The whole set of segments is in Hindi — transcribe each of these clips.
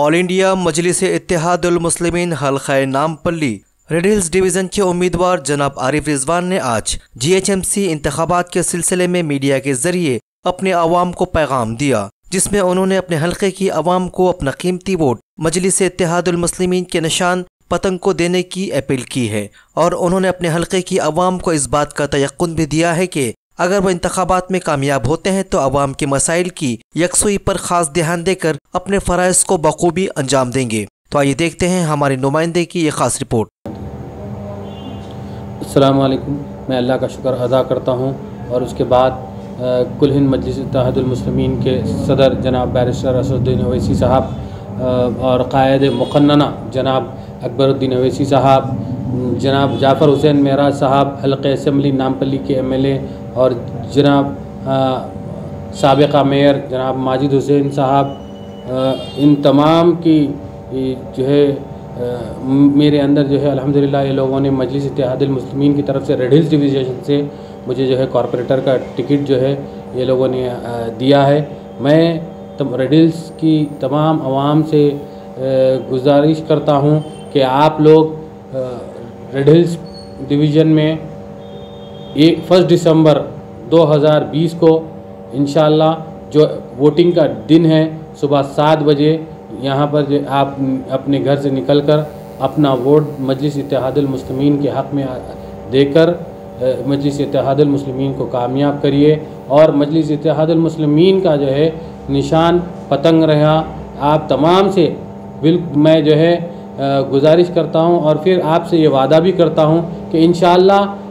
ऑल इंडिया मजलिस इत्तेहादुलमुस्लिमीन हल्का नामपल्ली रेड हिल्स डिवीज़न के उम्मीदवार जनाब आरिफ रिजवान ने आज जीएचएमसी इंतबात के सिलसिले में मीडिया के ज़रिए अपने आवाम को पैगाम दिया, जिसमें उन्होंने अपने हल्के की आवाम को अपना कीमती वोट मजलिस इत्तेहादुलमुस्लिमीन के निशान पतंग को देने की अपील की है और उन्होंने अपने हल्के की आवाम को इस बात का तयन भी दिया है कि अगर वो इंतबात में कामयाब होते हैं तो आवाम के मसाइल की यकसुई पर खास ध्यान देकर अपने फ़रज़ को बखूबी अंजाम देंगे। तो आइए देखते हैं हमारे नुमाइंदे की ये ख़ास रिपोर्ट। असलकुम मैं अल्लाह का शुक्र अदा करता हूँ और उसके बाद कुल हिंद मजलिस तहदुलमसलमिन के सदर जनाब बैरिस्टर असदुद्दीन अवैसी साहब और कायद मुकन्ना जनाब अकबरुद्दीन अवैसी साहब, जनाब जाफ़र हुसैन मेराज साहब हल्के असम्बली नामपली के एम एल ए और जनाब सबका मेयर जनाब माजिद हुसैन साहब इन तमाम की जो है आ, मेरे अंदर जो है अल्हम्दुलिल्लाह ये लोगों ने मजलिस इतिहादुलमसलमिन की तरफ़ से रेड हिल्स डिवीज़न से मुझे जो है कॉरपोरेटर का टिकट जो है ये लोगों ने आ, दिया है। मैं तम रेड हिल्स की तमाम आवाम से आ, गुजारिश करता हूँ कि आप लोग रेड हिल्स डिवीज़न में एक फ़र्स्ट दिसंबर 2020 को इन जो वोटिंग का दिन है, सुबह सात बजे, यहाँ पर आप अपने घर से निकलकर अपना वोट मजलिस इतिहादुलमसलमिन के हक़ में देकर मजलिस इतिहादुलमसलमिन को कामयाब करिए। और मजलिस इतिहादुलमसलमिन का जो है, निशान पतंग रहा। आप तमाम से बिल, मैं जो है गुजारिश करता हूँ और फिर आपसे ये वादा भी करता हूँ कि इन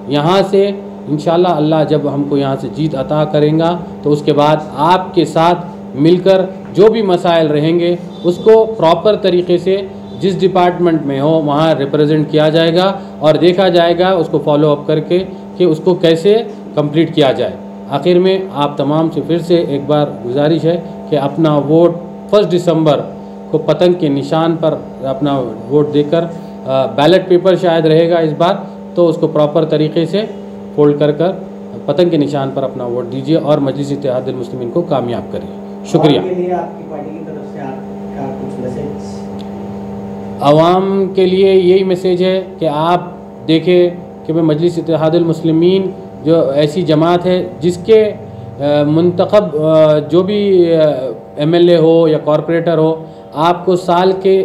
यहाँ से इन अल्लाह जब हमको यहाँ से जीत अता करेंगे तो उसके बाद आपके साथ मिलकर जो भी मसाइल रहेंगे, उसको प्रॉपर तरीके से जिस डिपार्टमेंट में हो, वहाँ रिप्रेजेंट किया जाएगा और देखा जाएगा, उसको फॉलो अप करके कि उसको कैसे कंप्लीट किया जाए। आखिर में आप तमाम से फिर से एक बार गुजारिश है कि अपना वोट फ़र्स्ट दिसंबर को पतंग के निशान पर अपना वोट देकर बैलेट पेपर शायद रहेगा इस बार तो उसको प्रॉपर तरीके से फोल्ड कर कर पतंग के निशान पर अपना वोट दीजिए और मजलिस इतिहादुलमसलिमिन को कामयाब करिए। शुक्रिया। आवाम के लिए यही मैसेज है कि आप देखें कि मैं मजलिस इतिहादुलमसलिमिन जो ऐसी जमात है जिसके मंतखब जो भी एमएलए हो या कॉरपोरेटर हो आपको साल के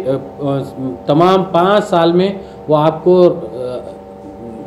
तमाम पाँच साल में वो आपको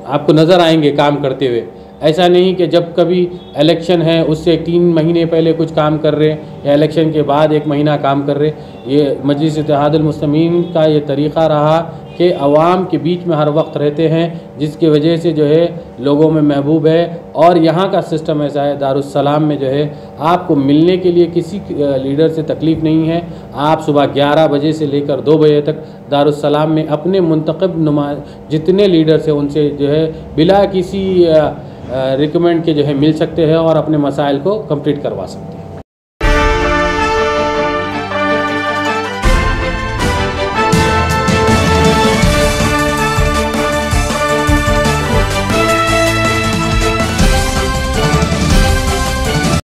आपको नज़र आएँगे काम करते हुए। ऐसा नहीं कि जब कभी इलेक्शन है, उससे तीन महीने पहले कुछ काम कर रहे हैं या इलेक्शन के बाद एक महीना काम कर रहे ये मजलिस इतिहादुलमसलमिन का ये तरीक़ा रहा कि आवाम के बीच में हर वक्त रहते हैं, जिसकी वजह से जो है लोगों में महबूब है। और यहाँ का सिस्टम ऐसा है दारुसलाम में जो है आपको मिलने के लिए किसी लीडर से तकलीफ़ नहीं है। आप सुबह ग्यारह बजे से लेकर दो बजे तक दारुसलाम में अपने मंतखब नुमा, जितने लीडर्स हैं, उनसे जो है बिला किसी रिकमेंड के जो है मिल सकते हैं और अपने मसाइल को कंप्लीट करवा सकते हैं।